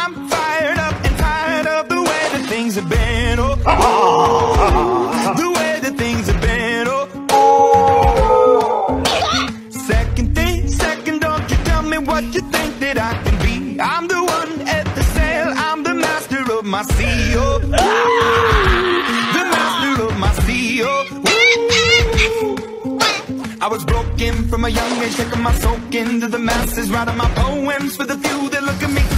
I'm fired up and tired of the way that things have been. Oh, oh, the way that things have been. Oh, oh. Second thing, second, don't you tell me what you think that I can be. I'm the one at the sail, I'm the master of my sea. Oh, the master of my sea. Oh, I was broken from a young age, taking my soak into the masses, writing my poems for the few that look at me